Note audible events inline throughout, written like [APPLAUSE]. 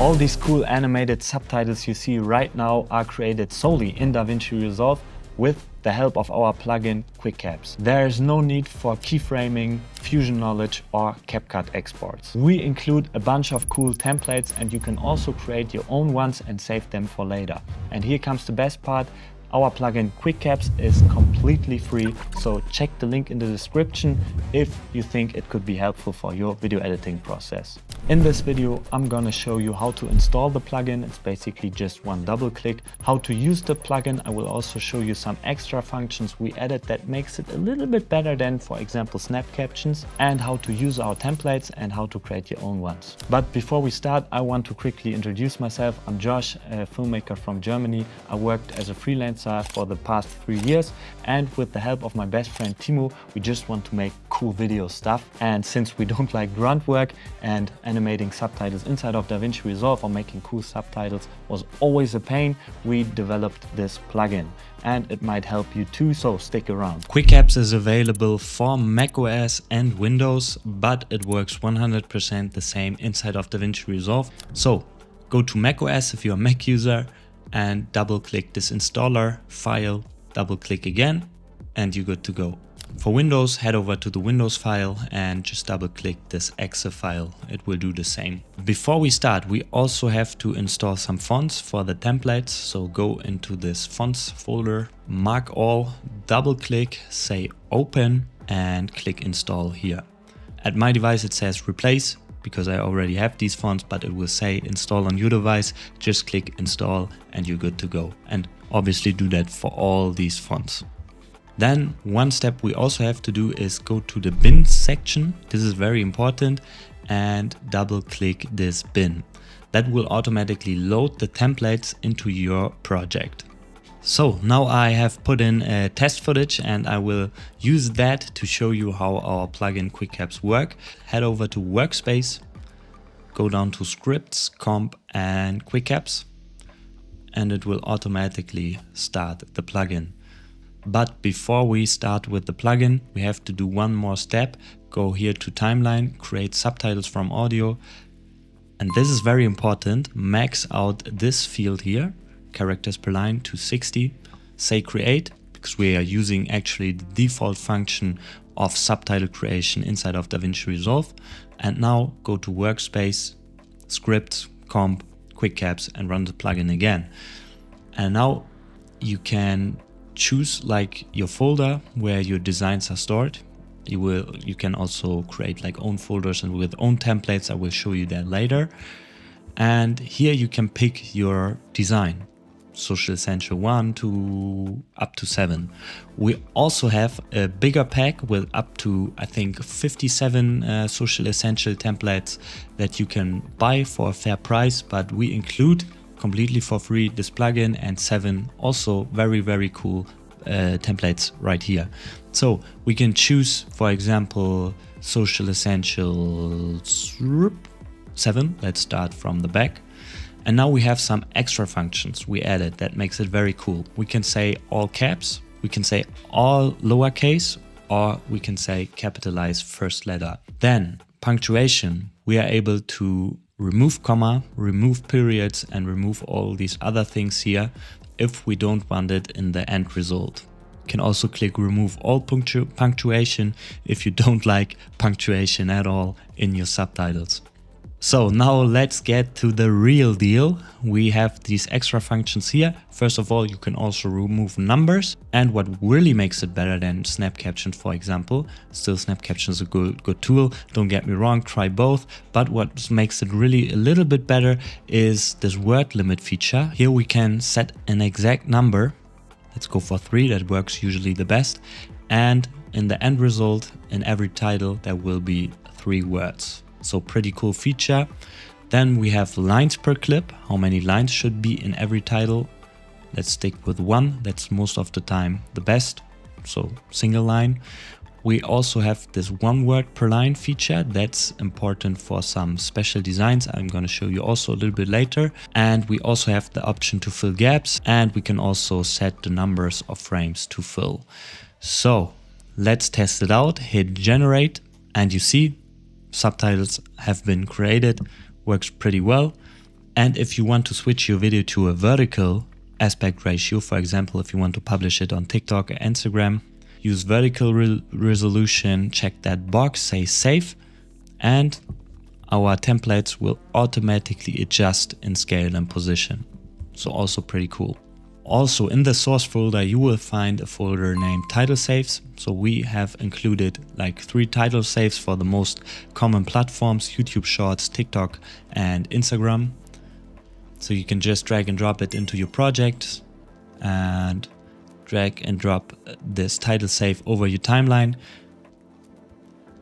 All these cool animated subtitles you see right now are created solely in DaVinci Resolve with the help of our plugin QuickCaps. There is no need for keyframing, Fusion Knowledge or CapCut exports. We include a bunch of cool templates and you can also create your own ones and save them for later. And here comes the best part, our plugin QuickCaps is completely free, so check the link in the description if you think it could be helpful for your video editing process. In this video, I'm gonna show you how to install the plugin. It's basically just one double click. How to use the plugin. I will also show you some extra functions we added that makes it a little bit better than, for example, snap captions and how to use our templates and how to create your own ones. But before we start, I want to quickly introduce myself. I'm Josh, a filmmaker from Germany. I worked as a for the past three years. And with the help of my best friend Timo we just want to make cool video stuff. And since we [LAUGHS] don't like grunt work and animating subtitles inside of DaVinci Resolve or making cool subtitles was always a pain we developed this plugin. And it might help you too so stick around. QuickCaps is available for macOS and Windows but it works 100% the same inside of DaVinci Resolve. So go to macOS if you're a Mac user and double click this installer file, double click again, and you're good to go. For Windows, head over to the Windows file and just double click this exe file. It will do the same. Before we start, we also have to install some fonts for the templates. So go into this fonts folder, mark all, double click, say open and click install here. At my device, it says replace because I already have these fonts, but it will say install on your device. Just click install and you're good to go. And obviously do that for all these fonts. Then one step we also have to do is go to the bin section. This is very important and double click this bin. That will automatically load the templates into your project. So now I have put in a test footage and I will use that to show you how our plugin QuickCaps work. Head over to Workspace, go down to Scripts, Comp and QuickCaps and it will automatically start the plugin. But before we start with the plugin, we have to do one more step. Go here to timeline, create subtitles from audio. And this is very important, max out this field here characters per line to 60. Say create, because we are using actually the default function of subtitle creation inside of DaVinci Resolve. And now go to Workspace, Scripts, Comp, quick caps and run the plugin again. And now you can choose like your folder where your designs are stored. You will you can also create like own folders and with own templates. I will show you that later. And here you can pick your design. Social Essential 1 to up to 7. We also have a bigger pack with up to, I think, 57 uh, Social Essential templates that you can buy for a fair price, but we include completely for free this plugin and 7 also very, very cool uh, templates right here. So we can choose, for example, Social Essentials 7. Let's start from the back. And now we have some extra functions we added that makes it very cool. We can say all caps, we can say all lowercase, or we can say capitalize first letter. Then punctuation, we are able to remove comma, remove periods, and remove all these other things here if we don't want it in the end result. You can also click remove all punctu punctuation if you don't like punctuation at all in your subtitles. So now let's get to the real deal. We have these extra functions here. First of all, you can also remove numbers. And what really makes it better than Snap Caption, for example, still Snap Caption is a good, good tool. Don't get me wrong, try both. But what makes it really a little bit better is this word limit feature. Here we can set an exact number. Let's go for three, that works usually the best. And in the end result, in every title, there will be three words. So pretty cool feature. Then we have lines per clip, how many lines should be in every title. Let's stick with one, that's most of the time the best, so single line. We also have this one word per line feature that's important for some special designs. I'm going to show you also a little bit later. And we also have the option to fill gaps and we can also set the numbers of frames to fill. So let's test it out, hit generate and you see subtitles have been created, works pretty well. And if you want to switch your video to a vertical aspect ratio, for example, if you want to publish it on TikTok or Instagram, use vertical re resolution, check that box, say save, and our templates will automatically adjust in scale and position. So also pretty cool. Also in the source folder, you will find a folder named title safes. So we have included like three title safes for the most common platforms, YouTube Shorts, TikTok, and Instagram. So you can just drag and drop it into your project and drag and drop this title safe over your timeline.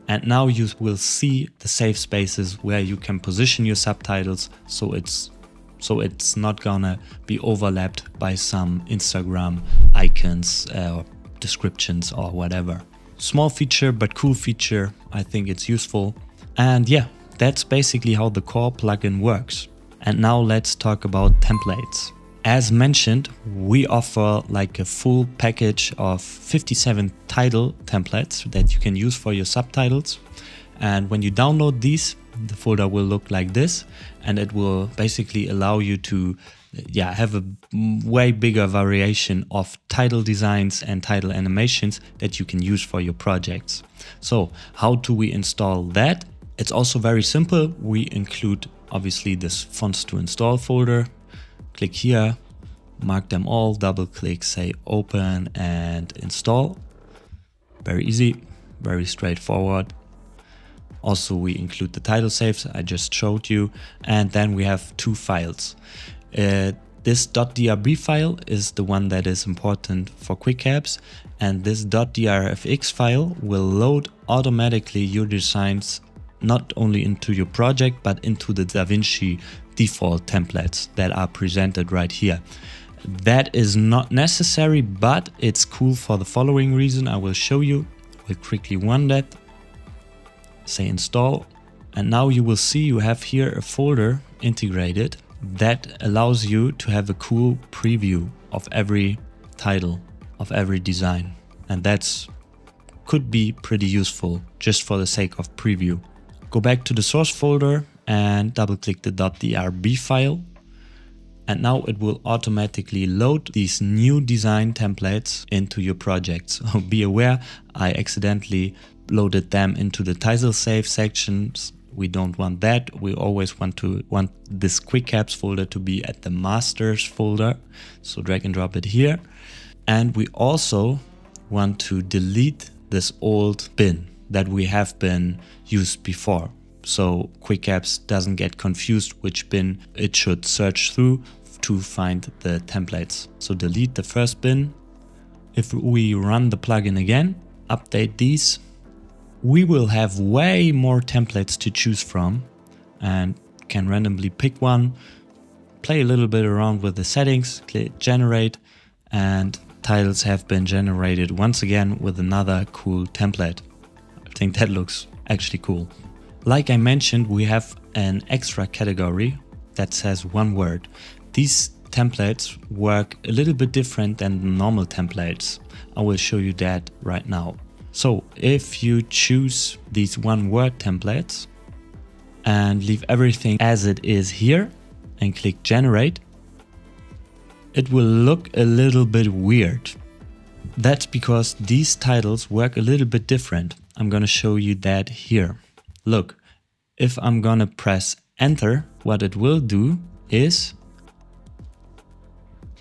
And now you will see the safe spaces where you can position your subtitles so it's so it's not gonna be overlapped by some Instagram icons uh, descriptions or whatever. Small feature but cool feature, I think it's useful. And yeah, that's basically how the core plugin works. And now let's talk about templates. As mentioned, we offer like a full package of 57 title templates that you can use for your subtitles. And when you download these, the folder will look like this. And it will basically allow you to yeah have a way bigger variation of title designs and title animations that you can use for your projects. So how do we install that? It's also very simple. We include obviously this fonts to install folder. Click here mark them all double click say open and install. Very easy very straightforward also, we include the title safes I just showed you, and then we have two files. Uh, this .drb file is the one that is important for QuickCaps, and this .drfx file will load automatically your designs not only into your project but into the DaVinci default templates that are presented right here. That is not necessary, but it's cool for the following reason I will show you. We'll quickly run that say install and now you will see you have here a folder integrated that allows you to have a cool preview of every title of every design and that's could be pretty useful just for the sake of preview. Go back to the source folder and double click the .drb file and now it will automatically load these new design templates into your project. So [LAUGHS] oh, be aware, I accidentally loaded them into the title safe sections. We don't want that. We always want to want this quick caps folder to be at the masters folder. So drag and drop it here. And we also want to delete this old bin that we have been used before. So QuickCaps doesn't get confused which bin it should search through to find the templates. So delete the first bin. If we run the plugin again, update these, we will have way more templates to choose from and can randomly pick one, play a little bit around with the settings, click generate, and titles have been generated once again with another cool template. I think that looks actually cool. Like I mentioned, we have an extra category that says one word. These templates work a little bit different than normal templates. I will show you that right now. So if you choose these one word templates and leave everything as it is here and click generate, it will look a little bit weird. That's because these titles work a little bit different. I'm gonna show you that here. Look, if I'm gonna press enter, what it will do is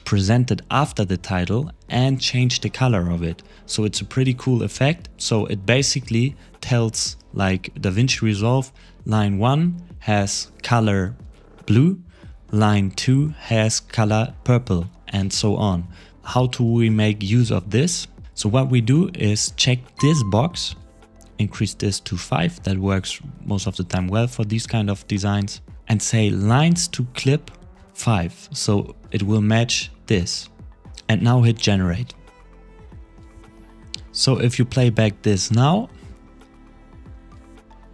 presented after the title and change the color of it. So it's a pretty cool effect. So it basically tells like DaVinci Resolve line 1 has color blue, line 2 has color purple and so on. How do we make use of this? So what we do is check this box, increase this to 5, that works most of the time well for these kind of designs, and say lines to clip 5. So it will match this. And now hit generate. So if you play back this now,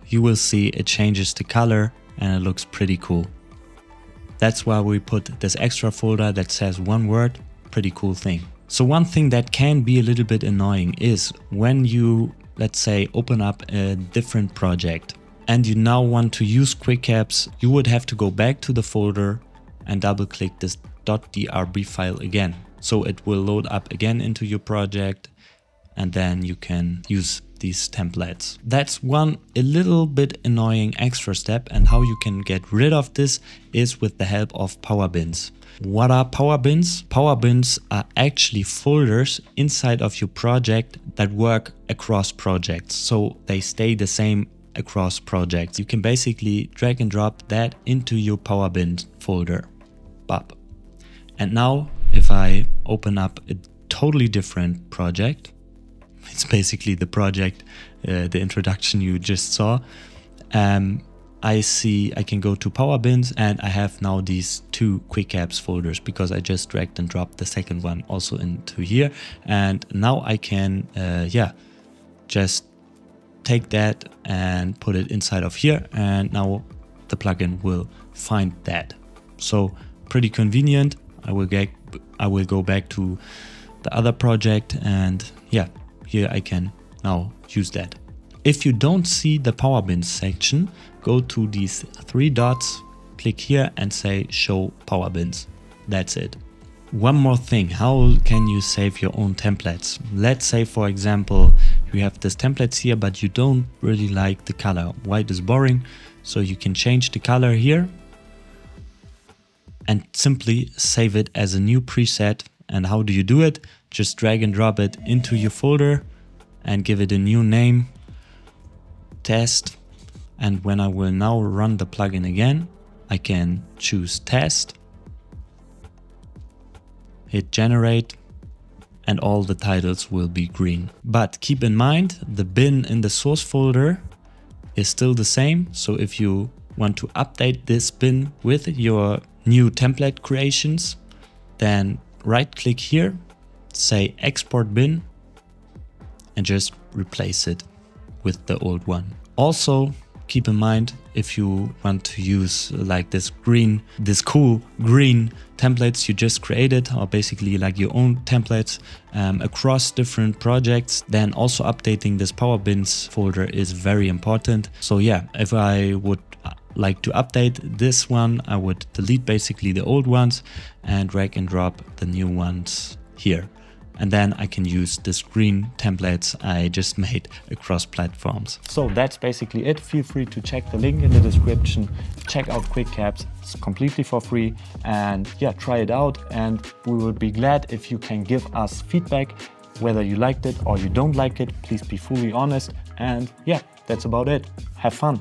you will see it changes the color and it looks pretty cool. That's why we put this extra folder that says one word, pretty cool thing. So one thing that can be a little bit annoying is when you, let's say, open up a different project and you now want to use QuickCaps, you would have to go back to the folder and double click this .drb file again. So it will load up again into your project and then you can use these templates. That's one a little bit annoying extra step and how you can get rid of this is with the help of power bins. What are power bins? Power bins are actually folders inside of your project that work across projects. So they stay the same across projects. You can basically drag and drop that into your power bin folder. Bop. And now if I open up a totally different project, it's basically the project, uh, the introduction you just saw. Um, I see I can go to power bins and I have now these two quick caps folders because I just dragged and dropped the second one also into here. And now I can, uh, yeah, just take that and put it inside of here. And now the plugin will find that. So pretty convenient. I will get, I will go back to the other project and yeah, here I can now use that. If you don't see the power bins section, go to these three dots, click here and say show power bins. That's it. One more thing, how can you save your own templates? Let's say for example, you have this templates here, but you don't really like the color. White is boring, so you can change the color here and simply save it as a new preset. And how do you do it? Just drag and drop it into your folder and give it a new name, test. And when I will now run the plugin again, I can choose test, hit generate, and all the titles will be green. But keep in mind, the bin in the source folder is still the same. So if you want to update this bin with your new template creations, then right click here say export bin and just replace it with the old one. Also, keep in mind if you want to use like this green, this cool green templates you just created or basically like your own templates um, across different projects, then also updating this power bins folder is very important. So yeah, if I would uh, like to update this one, I would delete basically the old ones and drag and drop the new ones here and then I can use the screen templates I just made across platforms. So that's basically it. Feel free to check the link in the description, check out Quick Caps, it's completely for free and yeah, try it out and we would be glad if you can give us feedback whether you liked it or you don't like it, please be fully honest and yeah, that's about it. Have fun.